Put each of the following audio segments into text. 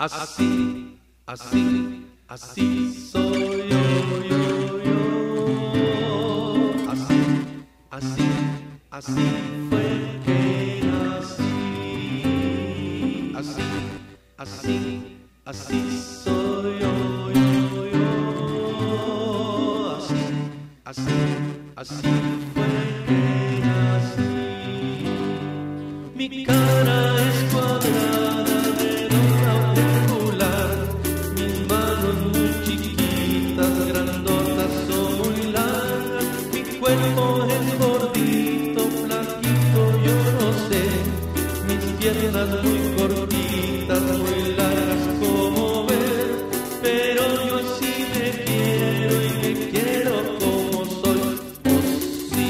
Así, así, así soy yo, yo, yo. Así, así, así fue que nací. Así, así, así soy yo, yo, yo. Así, así, así fue que nací. Mi cara es cuerpo es gordito, flaquito, yo no sé, mis piernas muy cortitas, muy largas como ves, pero yo sí me quiero y me quiero como soy, oh sí,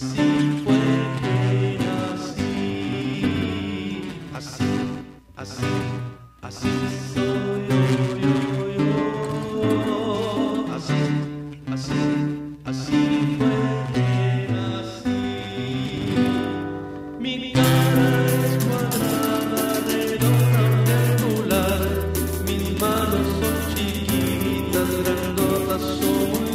Así fue que nací, así, así, así soy yo, yo, yo, así, así, así fue que nací. Mi cara es cuadrada, redonda, circular, mis manos son chiquitas, grandotas, son